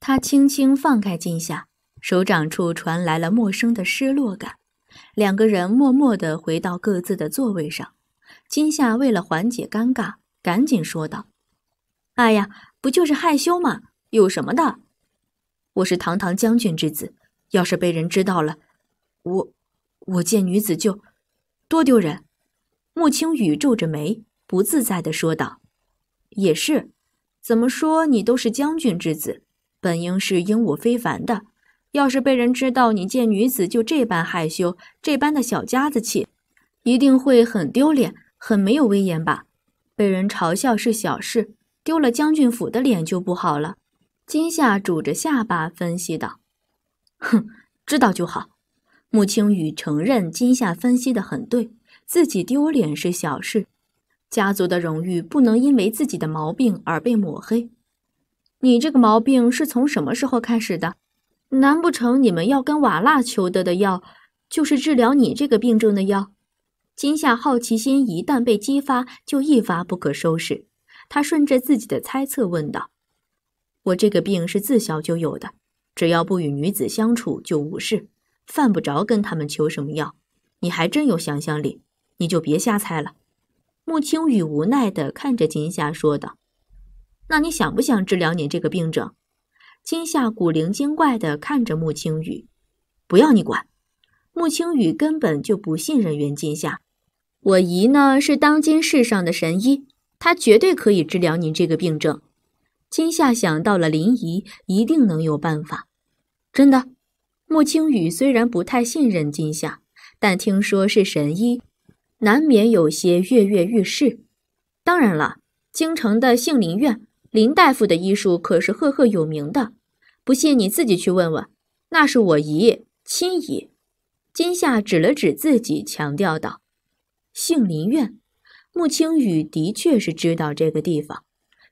他轻轻放开金夏，手掌处传来了陌生的失落感。两个人默默地回到各自的座位上。金夏为了缓解尴尬，赶紧说道：“哎呀，不就是害羞吗？有什么的？我是堂堂将军之子，要是被人知道了，我，我见女子就多丢人。”穆青雨皱着眉，不自在地说道：“也是，怎么说你都是将军之子，本应是英武非凡的。要是被人知道你见女子就这般害羞，这般的小家子气，一定会很丢脸，很没有威严吧？被人嘲笑是小事，丢了将军府的脸就不好了。”金夏拄着下巴分析道：“哼，知道就好。”穆青雨承认金夏分析的很对。自己丢脸是小事，家族的荣誉不能因为自己的毛病而被抹黑。你这个毛病是从什么时候开始的？难不成你们要跟瓦剌求得的药，就是治疗你这个病症的药？金夏好奇心一旦被激发，就一发不可收拾。他顺着自己的猜测问道：“我这个病是自小就有的，只要不与女子相处就无事，犯不着跟他们求什么药。你还真有想象力。”你就别瞎猜了，穆青雨无奈地看着金夏说道：“那你想不想治疗你这个病症？”金夏古灵精怪的看着穆青雨：“不要你管。”穆青雨根本就不信任袁金夏。我姨呢是当今世上的神医，她绝对可以治疗您这个病症。金夏想到了林姨，一定能有办法。真的，穆青雨虽然不太信任金夏，但听说是神医。难免有些跃跃欲试。当然了，京城的杏林院林大夫的医术可是赫赫有名的，不信你自己去问问。那是我姨亲姨。金夏指了指自己，强调道：“杏林院，穆青雨的确是知道这个地方。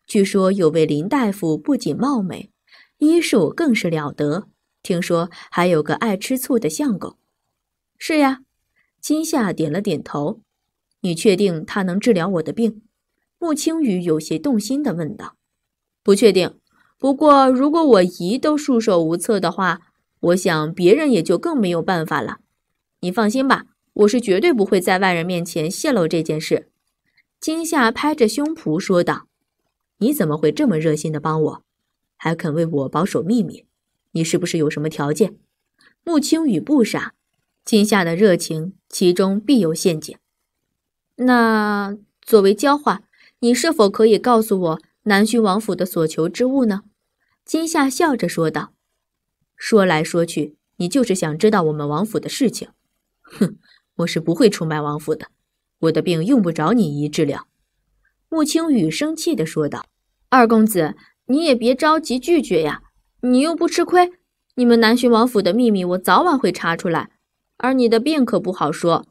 据说有位林大夫不仅貌美，医术更是了得。听说还有个爱吃醋的相公。是呀。”金夏点了点头，你确定他能治疗我的病？穆青雨有些动心地问道。不确定，不过如果我姨都束手无策的话，我想别人也就更没有办法了。你放心吧，我是绝对不会在外人面前泄露这件事。金夏拍着胸脯说道。你怎么会这么热心地帮我，还肯为我保守秘密？你是不是有什么条件？穆青雨不傻。金夏的热情，其中必有陷阱。那作为交换，你是否可以告诉我南巡王府的所求之物呢？金夏笑着说道。说来说去，你就是想知道我们王府的事情。哼，我是不会出卖王府的。我的病用不着你姨治疗。穆青雨生气地说道。二公子，你也别着急拒绝呀，你又不吃亏。你们南巡王府的秘密，我早晚会查出来。而你的病可不好说，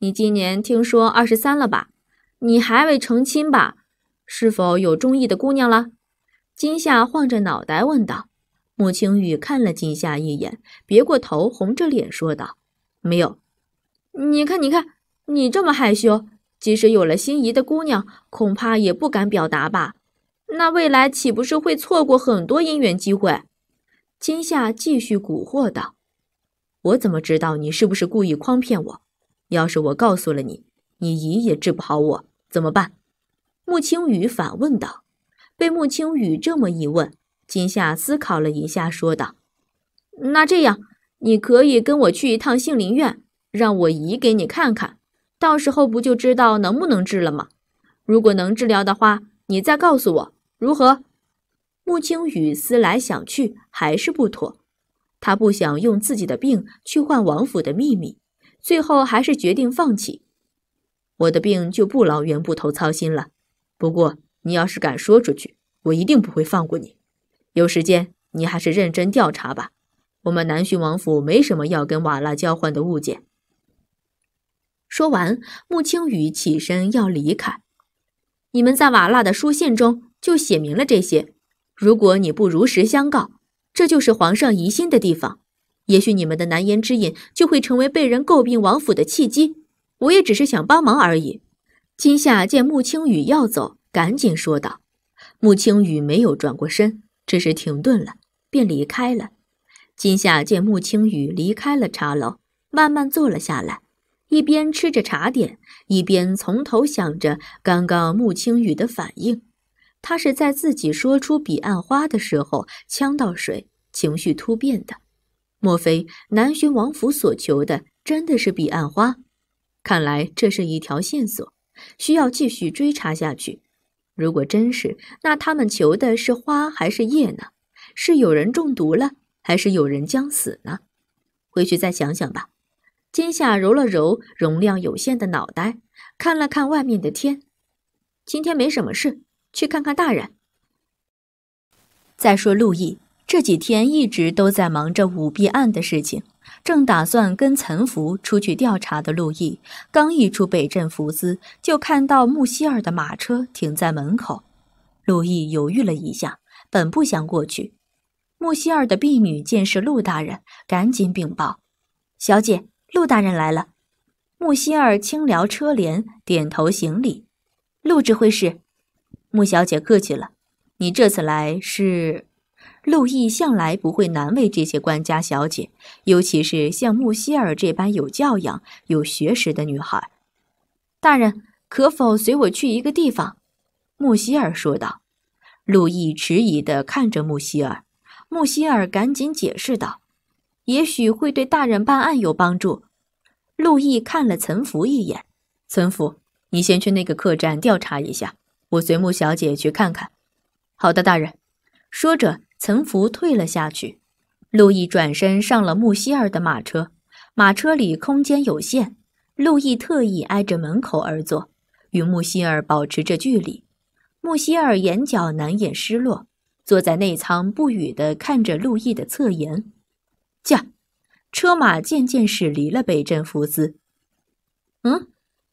你今年听说二十三了吧？你还未成亲吧？是否有中意的姑娘了？金夏晃着脑袋问道。穆青雨看了金夏一眼，别过头，红着脸说道：“没有。你看，你看，你这么害羞，即使有了心仪的姑娘，恐怕也不敢表达吧？那未来岂不是会错过很多姻缘机会？”金夏继续蛊惑道。我怎么知道你是不是故意诓骗我？要是我告诉了你，你姨也治不好我，怎么办？穆青雨反问道。被穆青雨这么一问，金夏思考了一下，说道：“那这样，你可以跟我去一趟杏林院，让我姨给你看看，到时候不就知道能不能治了吗？如果能治疗的话，你再告诉我，如何？”穆青雨思来想去，还是不妥。他不想用自己的病去换王府的秘密，最后还是决定放弃。我的病就不劳袁捕头操心了。不过你要是敢说出去，我一定不会放过你。有时间你还是认真调查吧。我们南巡王府没什么要跟瓦剌交换的物件。说完，穆青雨起身要离开。你们在瓦剌的书信中就写明了这些。如果你不如实相告，这就是皇上疑心的地方，也许你们的难言之隐就会成为被人诟病王府的契机。我也只是想帮忙而已。金夏见穆青雨要走，赶紧说道。穆青雨没有转过身，只是停顿了，便离开了。今夏见穆青雨离开了茶楼，慢慢坐了下来，一边吃着茶点，一边从头想着刚刚穆青雨的反应。他是在自己说出“彼岸花”的时候呛到水，情绪突变的。莫非南巡王府所求的真的是彼岸花？看来这是一条线索，需要继续追查下去。如果真是，那他们求的是花还是叶呢？是有人中毒了，还是有人将死呢？回去再想想吧。金夏揉了揉容量有限的脑袋，看了看外面的天。今天没什么事，去看看大人。再说陆毅这几天一直都在忙着舞弊案的事情，正打算跟岑福出去调查的陆毅，刚一出北镇福司，就看到穆希尔的马车停在门口。陆毅犹豫了一下，本不想过去。穆希尔的婢女见是陆大人，赶紧禀报：“小姐，陆大人来了。”穆希尔轻撩车帘，点头行礼：“陆指挥使，穆小姐客气了。你这次来是……”陆毅向来不会难为这些官家小姐，尤其是像穆希尔这般有教养、有学识的女孩。大人，可否随我去一个地方？穆希尔说道。陆毅迟疑地看着穆希尔，穆希尔赶紧解释道：“也许会对大人办案有帮助。”陆毅看了岑福一眼：“岑福，你先去那个客栈调查一下，我随穆小姐去看看。”好的，大人。说着。岑福退了下去，陆毅转身上了穆希尔的马车。马车里空间有限，陆毅特意挨着门口而坐，与穆希尔保持着距离。穆希尔眼角难掩失落，坐在内舱不语地看着陆毅的侧颜。驾，车马渐渐驶离了北镇福司。嗯，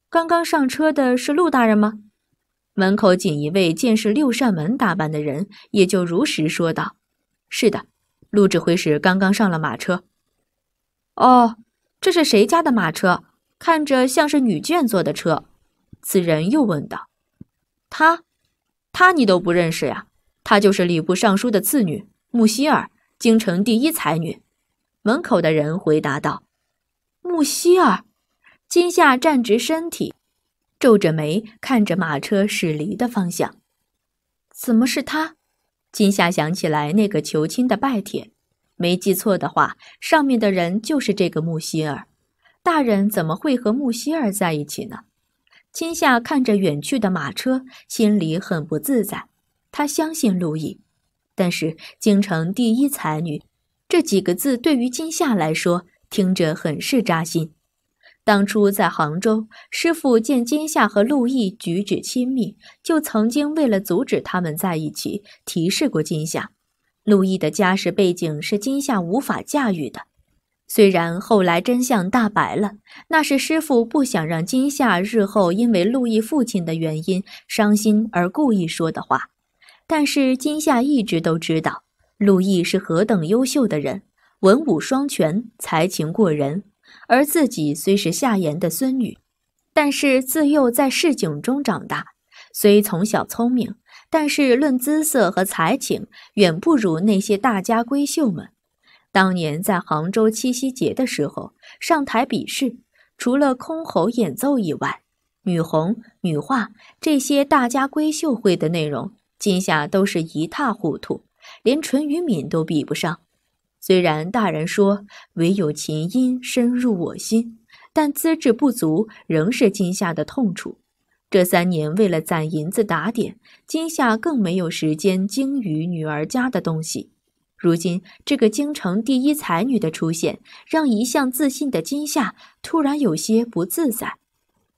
刚刚上车的是陆大人吗？门口锦衣卫见是六扇门打扮的人，也就如实说道：“是的，陆指挥使刚刚上了马车。”哦，这是谁家的马车？看着像是女眷坐的车。此人又问道：“他，他你都不认识呀？她就是礼部尚书的次女穆希尔，京城第一才女。”门口的人回答道：“穆希尔。”金夏站直身体。皱着眉看着马车驶离的方向，怎么是他？金夏想起来那个求亲的拜帖，没记错的话，上面的人就是这个穆希尔。大人怎么会和穆希尔在一起呢？金夏看着远去的马车，心里很不自在。他相信陆毅，但是“京城第一才女”这几个字对于金夏来说，听着很是扎心。当初在杭州，师傅见金夏和陆毅举止亲密，就曾经为了阻止他们在一起，提示过金夏。陆毅的家世背景是金夏无法驾驭的。虽然后来真相大白了，那是师傅不想让金夏日后因为陆毅父亲的原因伤心而故意说的话。但是金夏一直都知道，陆毅是何等优秀的人，文武双全，才情过人。而自己虽是夏言的孙女，但是自幼在市井中长大，虽从小聪明，但是论姿色和才情，远不如那些大家闺秀们。当年在杭州七夕节的时候上台比试，除了箜篌演奏以外，女红、女画这些大家闺秀会的内容，今夏都是一塌糊涂，连淳于敏都比不上。虽然大人说唯有琴音深入我心，但资质不足仍是金夏的痛处。这三年为了攒银子打点，金夏更没有时间精于女儿家的东西。如今这个京城第一才女的出现，让一向自信的金夏突然有些不自在。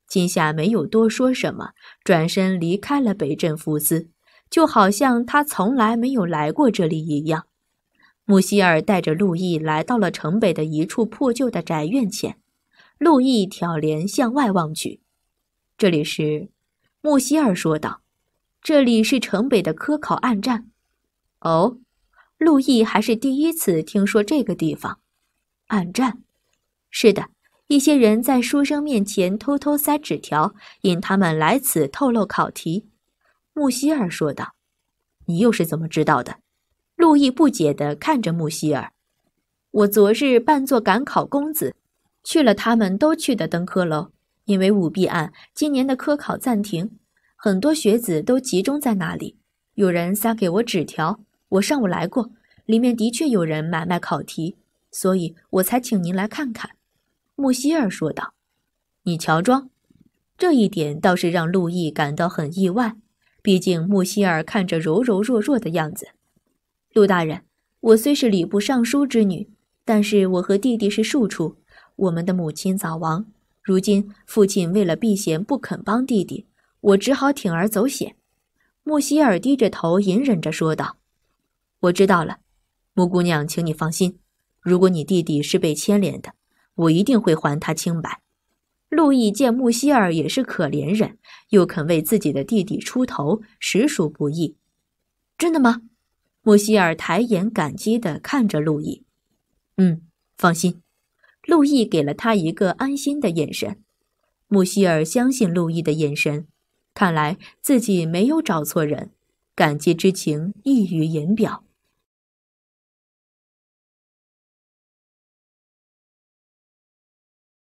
金夏没有多说什么，转身离开了北镇福司，就好像她从来没有来过这里一样。穆希尔带着陆毅来到了城北的一处破旧的宅院前，陆毅挑帘向外望去。这里是，穆希尔说道：“这里是城北的科考暗战。”哦，陆毅还是第一次听说这个地方。暗战，是的，一些人在书生面前偷偷塞纸条，引他们来此透露考题。穆希尔说道：“你又是怎么知道的？”陆毅不解地看着穆希尔：“我昨日扮作赶考公子，去了他们都去的登科楼，因为舞弊案，今年的科考暂停，很多学子都集中在那里。有人塞给我纸条，我上午来过，里面的确有人买卖考题，所以我才请您来看看。”穆希尔说道：“你乔装。”这一点倒是让陆毅感到很意外，毕竟穆希尔看着柔柔弱弱的样子。陆大人，我虽是礼部尚书之女，但是我和弟弟是庶出。我们的母亲早亡，如今父亲为了避嫌不肯帮弟弟，我只好铤而走险。穆希尔低着头，隐忍着说道：“我知道了，穆姑娘，请你放心。如果你弟弟是被牵连的，我一定会还他清白。”陆毅见穆希尔也是可怜人，又肯为自己的弟弟出头，实属不易。真的吗？穆希尔抬眼感激地看着路易，嗯，放心。路易给了他一个安心的眼神。穆希尔相信路易的眼神，看来自己没有找错人，感激之情溢于言表。